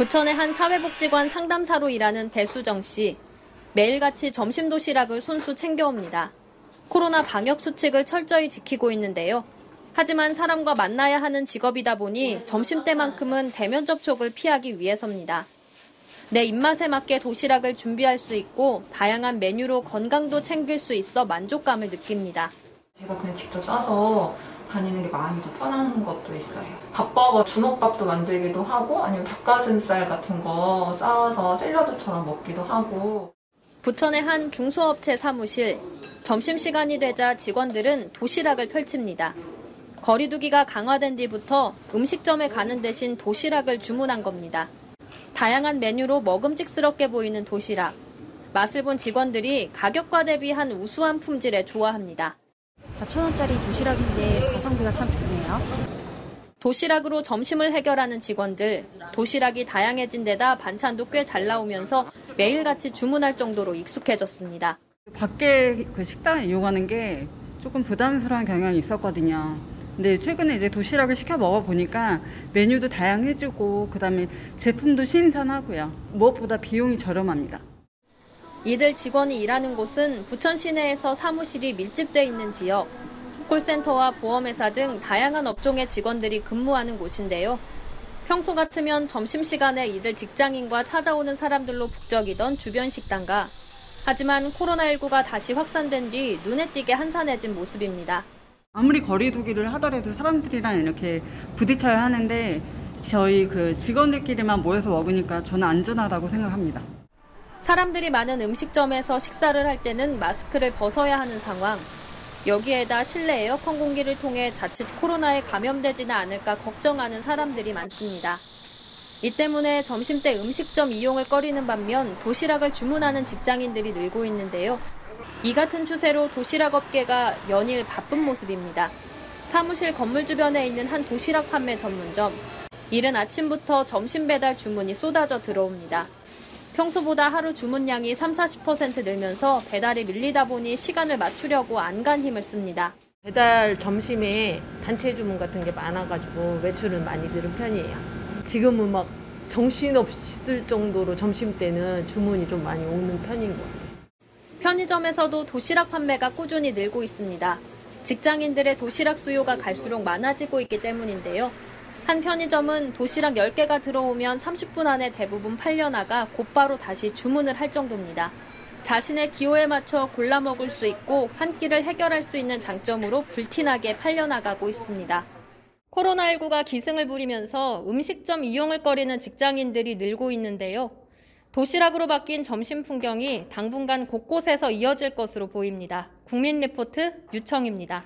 부천의 한 사회복지관 상담사로 일하는 배수정 씨. 매일같이 점심 도시락을 손수 챙겨옵니다. 코로나 방역 수칙을 철저히 지키고 있는데요. 하지만 사람과 만나야 하는 직업이다 보니 점심 때만큼은 대면 접촉을 피하기 위해서입니다. 내 입맛에 맞게 도시락을 준비할 수 있고 다양한 메뉴로 건강도 챙길 수 있어 만족감을 느낍니다. 제가 그냥 직접 싸서 다니는 게 마음이 더 편한 것도 있어요. 밥버거 주먹밥도 만들기도 하고 아니면 닭가슴살 같은 거 싸와서 샐러드처럼 먹기도 하고 부천의 한 중소업체 사무실. 점심시간이 되자 직원들은 도시락을 펼칩니다. 거리두기가 강화된 뒤부터 음식점에 가는 대신 도시락을 주문한 겁니다. 다양한 메뉴로 먹음직스럽게 보이는 도시락. 맛을 본 직원들이 가격과 대비 한 우수한 품질에 좋아합니다. 4,000원짜리 도시락인데 가성비가 참 좋네요. 도시락으로 점심을 해결하는 직원들. 도시락이 다양해진 데다 반찬도 꽤 잘 나오면서 매일같이 주문할 정도로 익숙해졌습니다. 밖에 그 식당을 이용하는 게 조금 부담스러운 경향이 있었거든요. 근데 최근에 이제 도시락을 시켜 먹어보니까 메뉴도 다양해지고 그다음에 제품도 신선하고요. 무엇보다 비용이 저렴합니다. 이들 직원이 일하는 곳은 부천 시내에서 사무실이 밀집돼 있는 지역. 콜센터와 보험회사 등 다양한 업종의 직원들이 근무하는 곳인데요. 평소 같으면 점심시간에 이들 직장인과 찾아오는 사람들로 북적이던 주변 식당가. 하지만 코로나19가 다시 확산된 뒤 눈에 띄게 한산해진 모습입니다. 아무리 거리두기를 하더라도 사람들이랑 이렇게 부딪혀야 하는데 저희 그 직원들끼리만 모여서 먹으니까 저는 안전하다고 생각합니다. 사람들이 많은 음식점에서 식사를 할 때는 마스크를 벗어야 하는 상황. 여기에다 실내 에어컨 공기를 통해 자칫 코로나에 감염되지는 않을까 걱정하는 사람들이 많습니다. 이 때문에 점심때 음식점 이용을 꺼리는 반면 도시락을 주문하는 직장인들이 늘고 있는데요. 이 같은 추세로 도시락 업계가 연일 바쁜 모습입니다. 사무실 건물 주변에 있는 한 도시락 판매 전문점. 이른 아침부터 점심 배달 주문이 쏟아져 들어옵니다. 평소보다 하루 주문량이 3, 40% 늘면서 배달이 밀리다 보니 시간을 맞추려고 안간 힘을 씁니다. 배달 점심에 단체 주문 같은 게 많아가지고 외출은 많이 늘은 편이에요. 지금은 막 정신없을 정도로 점심 때는 주문이 좀 많이 오는 편인 것 같아요. 편의점에서도 도시락 판매가 꾸준히 늘고 있습니다. 직장인들의 도시락 수요가 갈수록 많아지고 있기 때문인데요. 한 편의점은 도시락 10개가 들어오면 30분 안에 대부분 팔려나가 곧바로 다시 주문을 할 정도입니다. 자신의 기호에 맞춰 골라 먹을 수 있고 한 끼를 해결할 수 있는 장점으로 불티나게 팔려나가고 있습니다. 코로나19가 기승을 부리면서 음식점 이용을 꺼리는 직장인들이 늘고 있는데요. 도시락으로 바뀐 점심 풍경이 당분간 곳곳에서 이어질 것으로 보입니다. 국민 리포트 유청입니다.